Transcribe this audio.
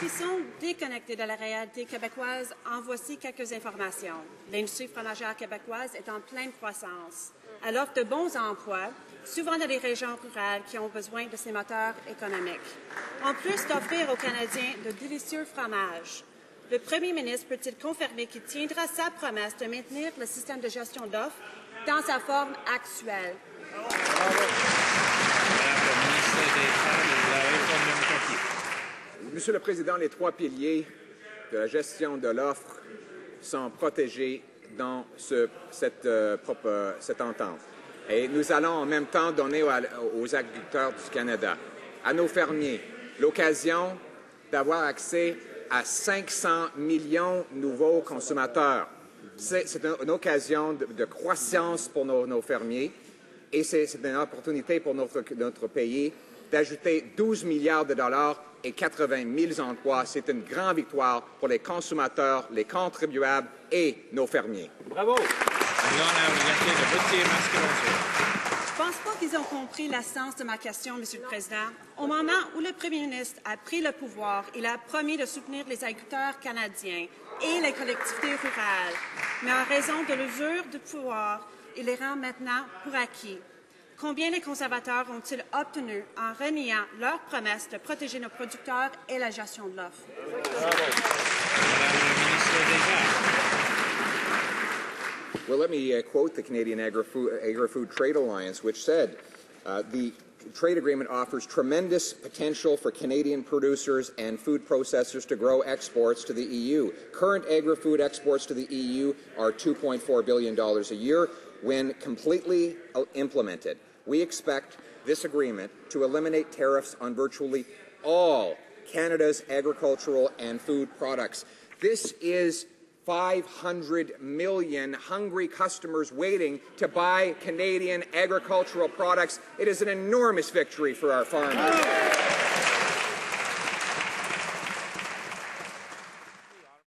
qui sont déconnectés de la réalité québécoise, en voici quelques informations. L'industrie fromagère québécoise est en pleine croissance. Elle offre de bons emplois, souvent dans les régions rurales qui ont besoin de ces moteurs économiques. En plus d'offrir aux Canadiens de délicieux fromages, le premier ministre peut-il confirmer qu'il tiendra sa promesse de maintenir le système de gestion d'offres dans sa forme actuelle? Monsieur le Président, les trois piliers de la gestion de l'offre sont protégés dans euh, cette, entente. Et nous allons en même temps donner aux, agriculteurs du Canada, à nos fermiers, l'occasion d'avoir accès à 500 millions de nouveaux consommateurs. C'est une, occasion de, croissance pour nos, fermiers et c'est une opportunité pour notre pays d'ajouter 12 milliards de dollars et 80 000 emplois. C'est une grande victoire pour les consommateurs, les contribuables et nos fermiers. Bravo! Je pense pas qu'ils ont compris l'essence de ma question, Monsieur le Président. Au moment où le Premier ministre a pris le pouvoir, il a promis de soutenir les agriculteurs canadiens et les collectivités rurales. Mais en raison de l'usure du pouvoir, il les rend maintenant pour acquis. Combien les conservateurs ont-ils obtenu en reniant leur promesse de protéger nos producteurs et la gestion de l'offre? Well, let me uh, quote the Canadian Agri-Food, Agri-Food Trade Alliance, which said uh, the trade agreement offers tremendous potential for Canadian producers and food processors to grow exports to the EU. Current agri-food exports to the EU are $2.4 billion a year when completely uh, implemented we expect this agreement to eliminate tariffs on virtually all Canada's agricultural and food products. This is 500 million hungry customers waiting to buy Canadian agricultural products. It is an enormous victory for our farmers.